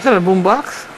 Ist das eine Boombox?